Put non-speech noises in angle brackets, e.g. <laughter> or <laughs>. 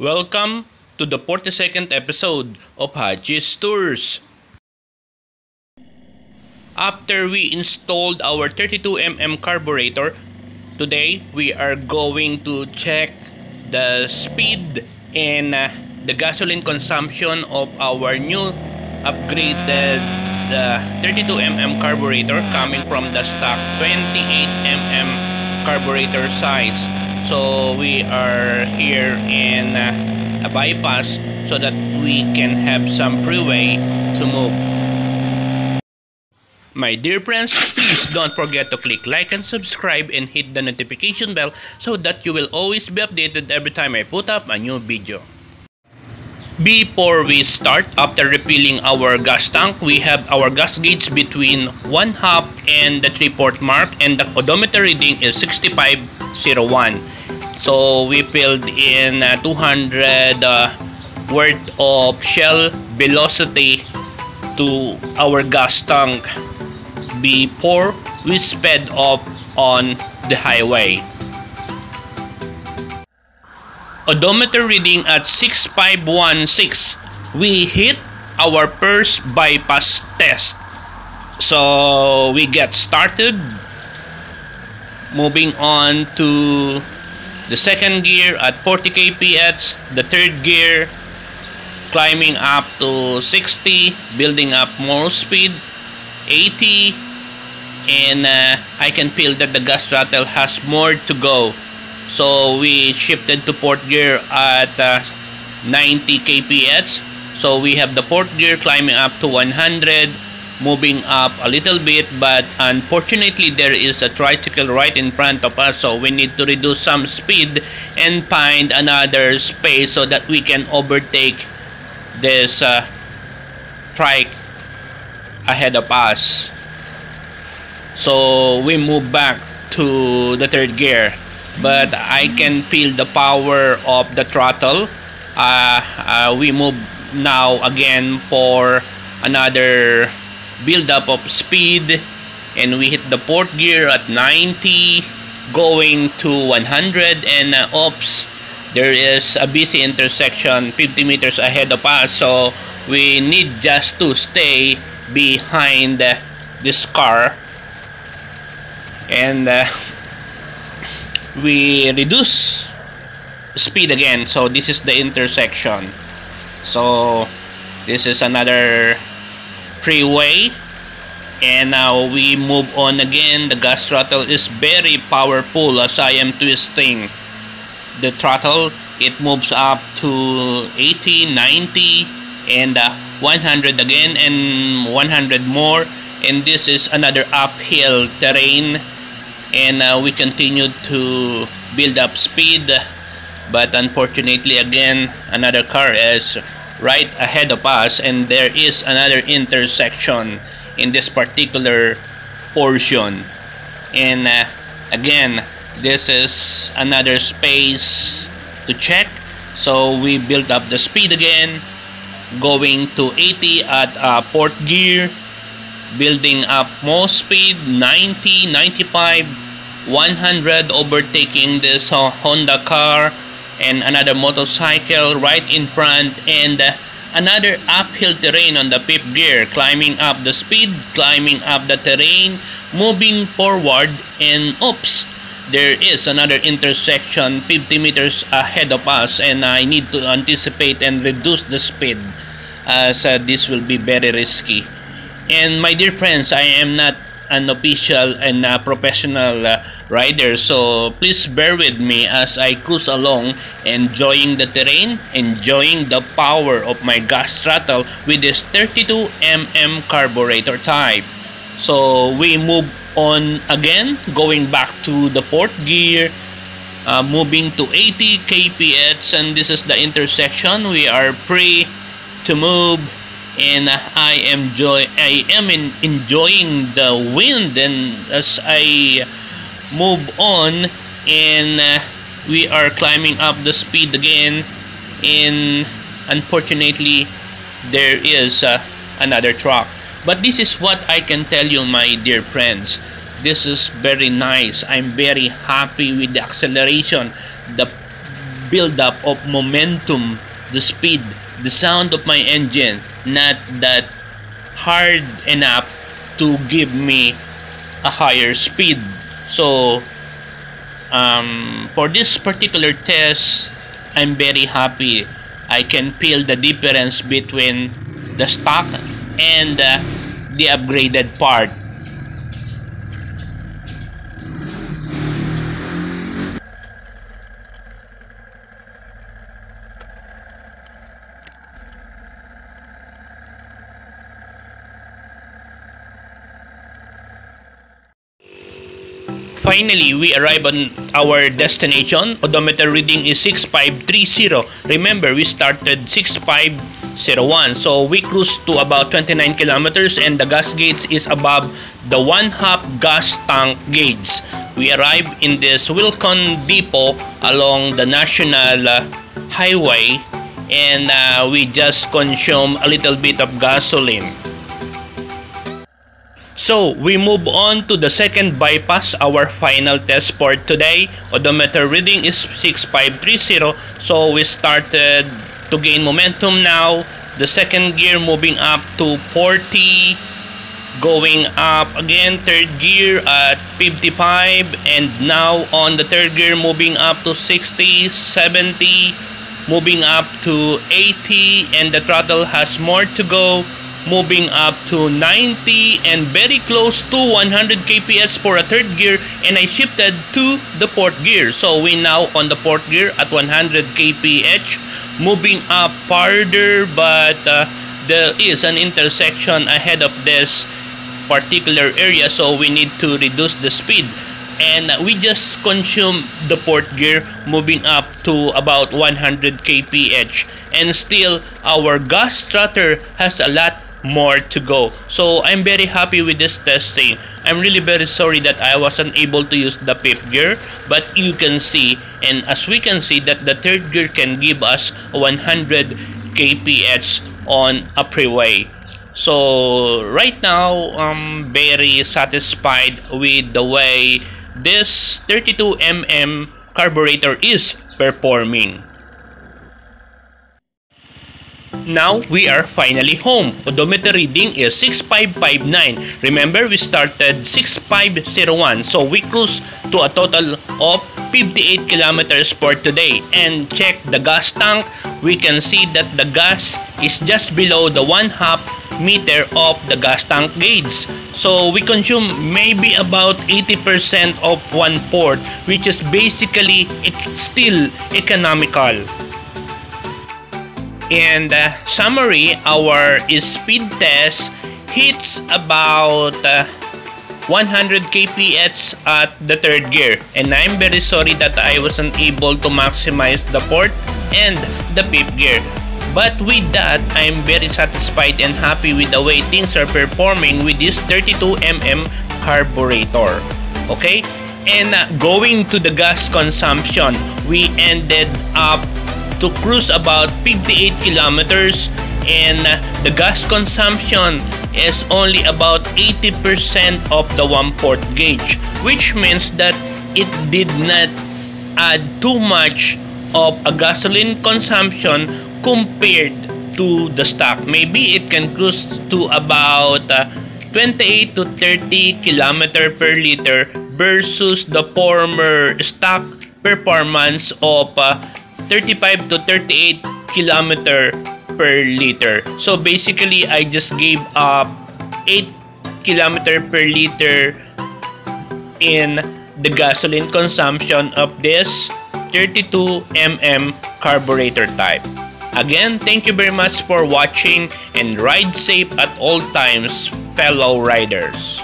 Welcome to the 42nd episode of Haji's Tours. After we installed our 32mm carburetor, today we are going to check the speed and uh, the gasoline consumption of our new upgraded uh, 32mm carburetor coming from the stock 28mm carburetor size. So we are here in uh, a bypass so that we can have some freeway to move. My dear friends, please don't forget to click like and subscribe and hit the notification bell so that you will always be updated every time I put up a new video. Before we start, after refilling our gas tank, we have our gas gauge between 1 half and the 3 port mark and the odometer reading is 6501. So we filled in uh, 200 uh, worth of shell velocity to our gas tank before we sped up on the highway. Odometer reading at 6516. We hit our first bypass test. So we get started. Moving on to the second gear at 40 kph, the third gear climbing up to 60, building up more speed, 80, and uh, I can feel that the gas throttle has more to go. So we shifted to fourth gear at uh, 90 kph. So we have the fourth gear climbing up to 100, moving up a little bit, but unfortunately there is a tricycle right in front of us, so we need to reduce some speed and find another space so that we can overtake this uh, trike ahead of us. So we move back to the third gear, but I can feel the power of the throttle. Uh, uh, we move now again for another build up of speed and we hit the port gear at 90 going to 100 and uh, oops there is a busy intersection 50 meters ahead of us so we need just to stay behind uh, this car. And uh, <laughs> we reduce speed again so this is the intersection. So this is another freeway. And now we move on again. The gas throttle is very powerful as I am twisting the throttle. It moves up to 80 90 and uh, 100 again and 100 more. And this is another uphill terrain. And uh, we continue to build up speed. But unfortunately again another car is right ahead of us and there is another intersection in this particular portion. And uh, again this is another space to check. So we built up the speed again going to 80 at uh, fourth gear building up more speed 90 95 100 overtaking this uh, honda car and another motorcycle right in front and uh, another uphill terrain on the fifth gear climbing up the speed climbing up the terrain moving forward and oops there is another intersection 50 meters ahead of us and I need to anticipate and reduce the speed as uh, this will be very risky. And my dear friends I am not an official and a professional uh, rider. So please bear with me as I cruise along enjoying the terrain enjoying the power of my gas throttle with this 32mm carburetor type. So we move on again going back to the fourth gear uh, moving to 80 kph and this is the intersection. We are free to move and I am joy I am in, enjoying the wind and as I move on and uh, we are climbing up the speed again and unfortunately there is uh, another truck. But this is what I can tell you my dear friends. This is very nice. I'm very happy with the acceleration the buildup of momentum, the speed, the sound of my engine, not that hard enough to give me a higher speed. So, um, for this particular test, I'm very happy. I can feel the difference between the stock and uh, the upgraded part. Finally, we arrive on our destination. Odometer reading is 6530. Remember, we started 6501. So we cruise to about 29 kilometers and the gas gauge is above the one half gas tank gauge. We arrive in this Wilcon depot along the national uh, highway and uh, we just consume a little bit of gasoline. So, we move on to the second bypass, our final test for today. Odometer reading is 6530. So, we started to gain momentum now. The second gear moving up to 40. Going up again, third gear at 55. And now on the third gear moving up to 60, 70. Moving up to 80. And the throttle has more to go moving up to 90 and very close to 100 kps for a third gear and I shifted to the fourth gear. So we now on the fourth gear at 100 kph moving up farther but uh, there is an intersection ahead of this particular area so we need to reduce the speed. And we just consume the port gear moving up to about 100 kph and still our gas strutter has a lot more to go. So I'm very happy with this testing. I'm really very sorry that I wasn't able to use the fifth gear, but you can see and as we can see that the third gear can give us 100 kph on a freeway. So right now I'm very satisfied with the way this 32mm carburetor is performing. Now we are finally home. Odometer reading is 6559. Remember we started 6501 so we cruise to a total of 58 kilometers for today and check the gas tank we can see that the gas is just below the one half meter of the gas tank gauge so we consume maybe about 80% of one port which is basically still economical in the summary, our speed test hits about uh, 100 kph at the third gear and I'm very sorry that I wasn't able to maximize the fourth and the fifth gear. But with that, I'm very satisfied and happy with the way things are performing with this 32mm carburetor. Okay? And uh, going to the gas consumption, we ended up to cruise about 58 kilometers and the gas consumption is only about 80% of the one port gauge which means that it did not add too much of a gasoline consumption compared to the stock. Maybe it can cruise to about uh, 28 to 30 kilometer per liter versus the former stock performance of uh, 35 to 38 kilometer per liter. So basically, I just gave up 8 kilometer per liter in the gasoline consumption of this 32mm carburetor type. Again, thank you very much for watching and ride safe at all times, fellow riders.